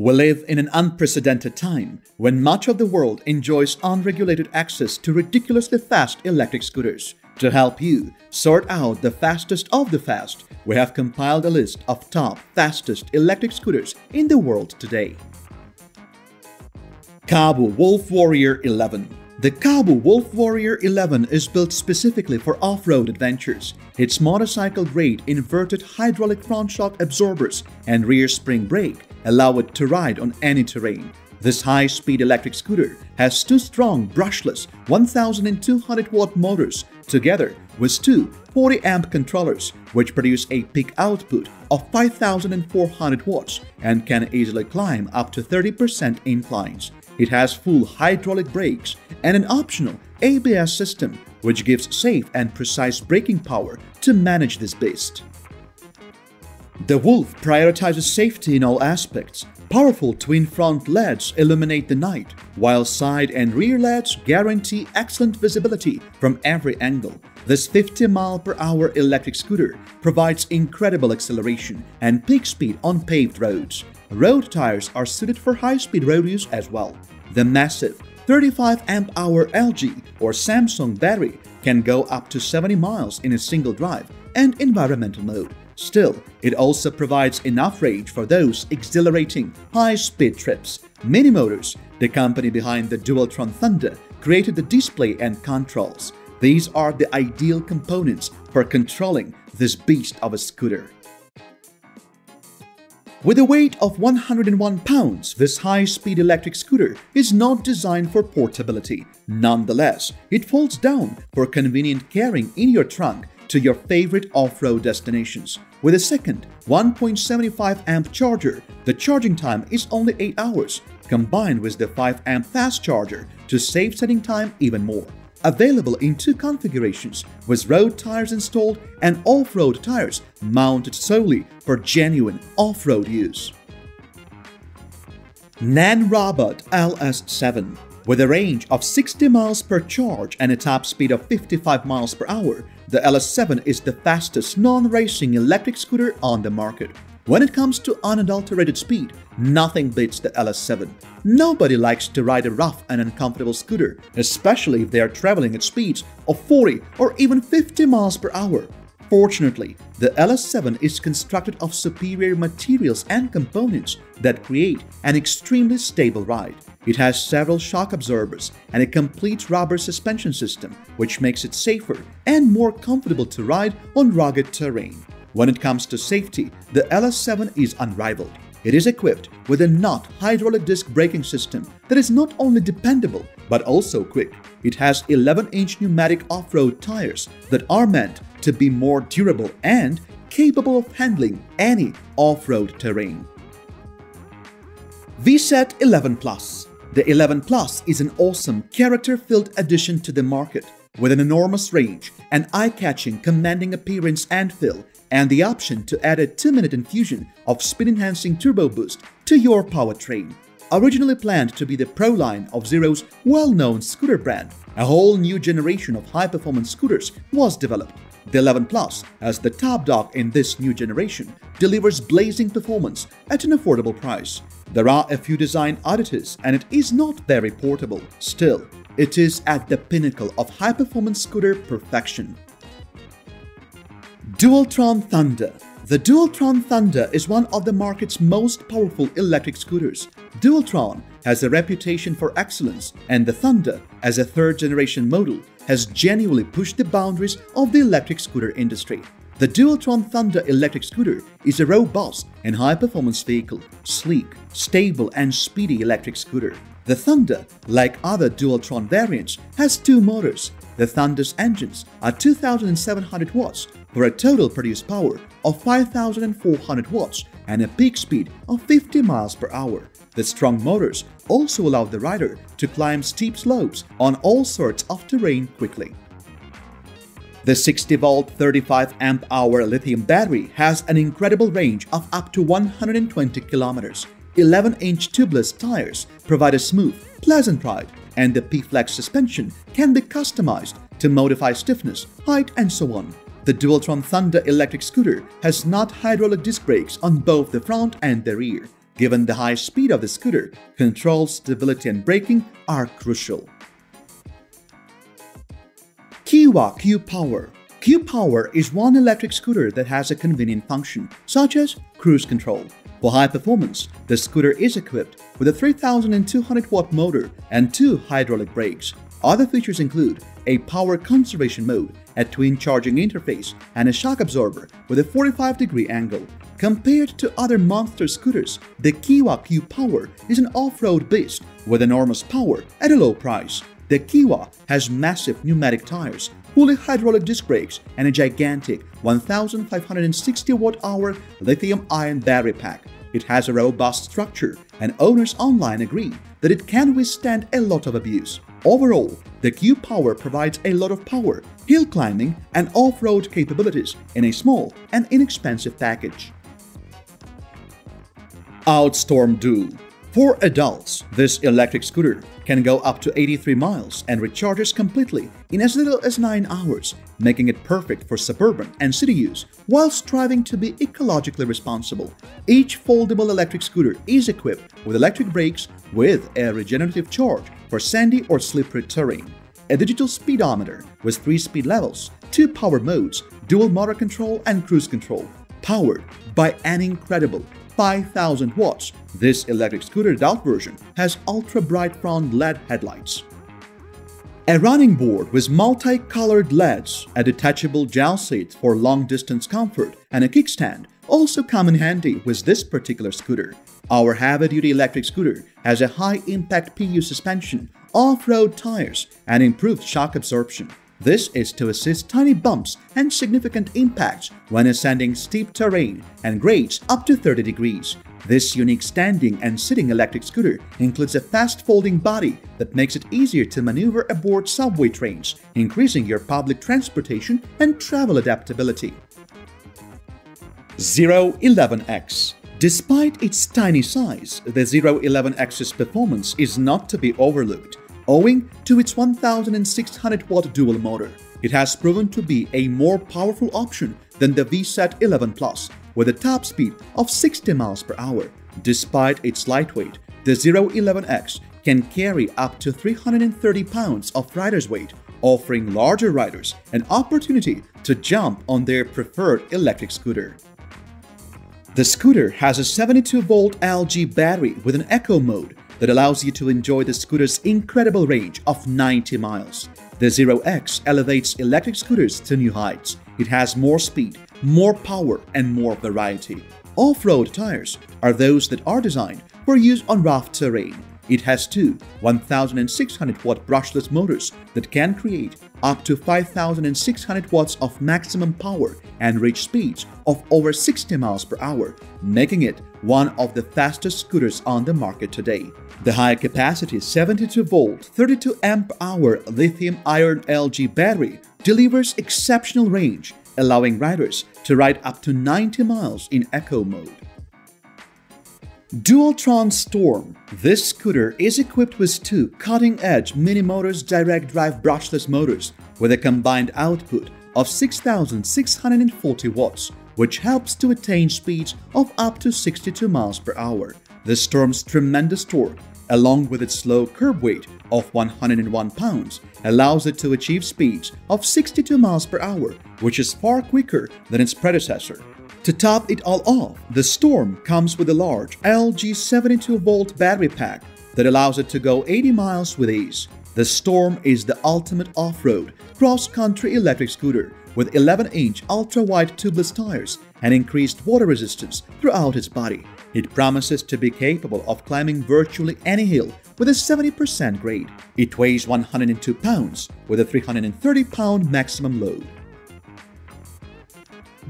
We live in an unprecedented time when much of the world enjoys unregulated access to ridiculously fast electric scooters. To help you sort out the fastest of the fast, we have compiled a list of top fastest electric scooters in the world today. Kaabo Wolf Warrior 11 the Kaabo Wolf Warrior 11 is built specifically for off-road adventures. Its motorcycle-grade inverted hydraulic front shock absorbers and rear spring brake allow it to ride on any terrain. This high-speed electric scooter has two strong brushless 1200 watt motors together with two 40 amp controllers which produce a peak output of 5400 watts and can easily climb up to 30% inclines. It has full hydraulic brakes and an optional ABS system which gives safe and precise braking power to manage this beast. The Wolf prioritizes safety in all aspects. Powerful twin front LEDs illuminate the night, while side and rear LEDs guarantee excellent visibility from every angle. This 50 mile per hour electric scooter provides incredible acceleration and peak speed on paved roads. Road tires are suited for high-speed road use as well. The massive 35 amp hour LG or Samsung battery can go up to 70 miles in a single drive and environmental mode. Still, it also provides enough range for those exhilarating high-speed trips. Mini Motors, the company behind the Dualtron Thunder, created the display and controls. These are the ideal components for controlling this beast of a scooter. With a weight of 101 pounds, this high-speed electric scooter is not designed for portability. Nonetheless, it folds down for convenient carrying in your trunk to your favorite off-road destinations. With a second 1.75 amp charger, the charging time is only 8 hours, combined with the 5 amp fast charger to save setting time even more available in two configurations with road tires installed and off-road tires mounted solely for genuine off-road use. NanRobot LS7 with a range of 60 miles per charge and a top speed of 55 miles per hour, the LS7 is the fastest non-racing electric scooter on the market. When it comes to unadulterated speed, nothing beats the LS7. Nobody likes to ride a rough and uncomfortable scooter, especially if they are traveling at speeds of 40 or even 50 miles per hour. Fortunately, the LS7 is constructed of superior materials and components that create an extremely stable ride. It has several shock absorbers and a complete rubber suspension system, which makes it safer and more comfortable to ride on rugged terrain. When it comes to safety, the LS7 is unrivaled. It is equipped with a NUTT hydraulic disc braking system that is not only dependable but also quick. It has 11-inch pneumatic off-road tires that are meant to be more durable and capable of handling any off-road terrain. Vsett 11 Plus The 11 Plus is an awesome character-filled addition to the market with an enormous range, an eye-catching commanding appearance and feel, and the option to add a 2-minute infusion of speed-enhancing turbo boost to your powertrain. Originally planned to be the Pro line of Zero's well-known scooter brand, a whole new generation of high-performance scooters was developed. The 11 Plus, as the top dog in this new generation, delivers blazing performance at an affordable price. There are a few design oddities and it is not very portable. Still, it is at the pinnacle of high-performance scooter perfection. Dualtron Thunder The Dualtron Thunder is one of the market's most powerful electric scooters. Dualtron has a reputation for excellence, and the Thunder, as a third-generation model, has genuinely pushed the boundaries of the electric scooter industry. The Dualtron Thunder electric scooter is a robust and high-performance vehicle, sleek, stable, and speedy electric scooter. The Thunder, like other Dualtron variants, has two motors. The Thunder's engines are 2,700 watts for a total produced power of 5,400 watts and a peak speed of 50 miles per hour. The strong motors also allow the rider to climb steep slopes on all sorts of terrain quickly. The 60-volt 35 amp hour lithium battery has an incredible range of up to 120 kilometers. 11-inch tubeless tires provide a smooth, pleasant ride, and the P-Flex suspension can be customized to modify stiffness, height, and so on. The Dualtron Thunder electric scooter has NUTT hydraulic disc brakes on both the front and the rear. given the high speed of the scooter, control, stability, and braking are crucial. Qiewa Q Power Q Power is one electric scooter that has a convenient function, such as cruise control. For high performance, the scooter is equipped with a 3200 watt motor and two hydraulic brakes. Other features include a power conservation mode, a twin charging interface, and a shock absorber with a 45 degree angle. Compared to other monster scooters, the Qiewa Q Power is an off-road beast with enormous power at a low price. The Qiewa has massive pneumatic tires, fully hydraulic disc brakes, and a gigantic 1560 watt-hour lithium-ion battery pack. It has a robust structure, and owners online agree that it can withstand a lot of abuse. Overall, the Q Power provides a lot of power, hill climbing, and off-road capabilities in a small and inexpensive package. Outstorm Duel For adults, this electric scooter can go up to 83 miles and recharges completely in as little as 9 hours, making it perfect for suburban and city use while striving to be ecologically responsible. Each foldable electric scooter is equipped with electric brakes with a regenerative charge for sandy or slippery terrain, a digital speedometer with three speed levels, two power modes, dual motor control and cruise control, powered by an incredible 5000 watts. This electric scooter adult version has ultra bright front LED headlights. A running board with multi-colored LEDs, a detachable gel seat for long-distance comfort, and a kickstand also come in handy with this particular scooter. Our heavy-duty electric scooter has a high-impact PU suspension, off-road tires, and improved shock absorption. This is to assist tiny bumps and significant impacts when ascending steep terrain and grades up to 30 degrees. This unique standing and sitting electric scooter includes a fast folding body that makes it easier to maneuver aboard subway trains, increasing your public transportation and travel adaptability. Zero 11X Despite its tiny size, the Zero 11X's performance is not to be overlooked owing to its 1600 watt dual motor. It has proven to be a more powerful option than the Vsett 11 Plus with a top speed of 60 miles per hour. Despite its lightweight, the Zero 11X can carry up to 330 pounds of rider's weight, offering larger riders an opportunity to jump on their preferred electric scooter. The scooter has a 72 volt LG battery with an eco mode that allows you to enjoy the scooter's incredible range of 90 miles. The 0X elevates electric scooters to new heights. It has more speed, more power, and more variety. Off-road tires are those that are designed for use on rough terrain. It has two 1600 watt brushless motors that can create up to 5600 watts of maximum power and reach speeds of over 60 miles per hour, making it one of the fastest scooters on the market today. The high capacity 72 volt 32 amp hour lithium iron LG battery delivers exceptional range, allowing riders to ride up to 90 miles in eco mode. Dualtron Storm. This scooter is equipped with two cutting-edge Mini Motors direct drive brushless motors with a combined output of 6,640 watts, which helps to attain speeds of up to 62 miles per hour. The Storm's tremendous torque, along with its low curb weight of 101 pounds, allows it to achieve speeds of 62 miles per hour, which is far quicker than its predecessor. To top it all off, the Storm comes with a large LG 72 volt battery pack that allows it to go 80 miles with ease. The Storm is the ultimate off-road, cross-country electric scooter with 11-inch ultra-wide tubeless tires and increased water resistance throughout its body. It promises to be capable of climbing virtually any hill with a 70% grade. It weighs 102 pounds with a 330 pound maximum load.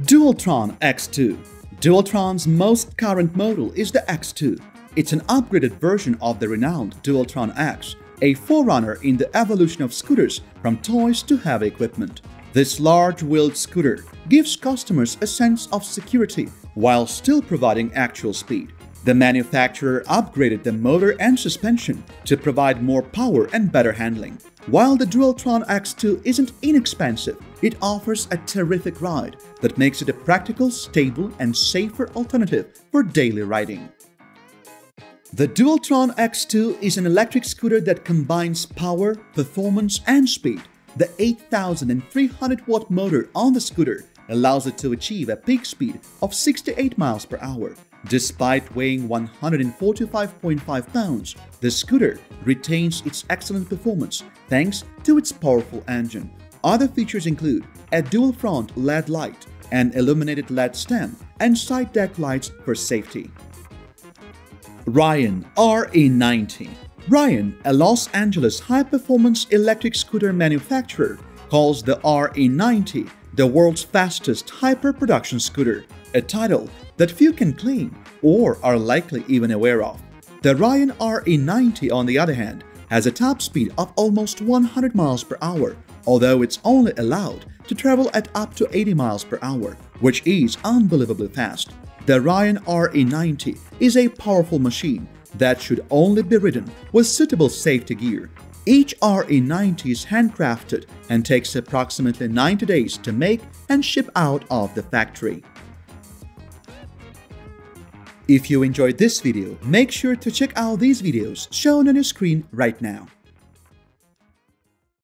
Dualtron X2 Dualtron's most current model is the X2. It's an upgraded version of the renowned Dualtron X, a forerunner in the evolution of scooters from toys to heavy equipment. This large-wheeled scooter gives customers a sense of security while still providing actual speed. The manufacturer upgraded the motor and suspension to provide more power and better handling. While the Dualtron X2 isn't inexpensive, it offers a terrific ride that makes it a practical, stable, and safer alternative for daily riding. The Dualtron X2 is an electric scooter that combines power, performance, and speed. The 8,300 watt motor on the scooter allows it to achieve a peak speed of 68 miles per hour. Despite weighing 145.5 pounds, the scooter retains its excellent performance thanks to its powerful engine. Other features include a dual front LED light, an illuminated LED stem, and side deck lights for safety. Rion RE90 Rion, a Los Angeles high-performance electric scooter manufacturer, calls the RE90 the world's fastest hyper-production scooter, a title that few can claim or are likely even aware of. The Rion RE90, on the other hand, has a top speed of almost 100 miles per hour, although it's only allowed to travel at up to 80 miles per hour, which is unbelievably fast. The Rion RE90 is a powerful machine that should only be ridden with suitable safety gear. Each RE90 is handcrafted and takes approximately 90 days to make and ship out of the factory. If you enjoyed this video, make sure to check out these videos shown on your screen right now.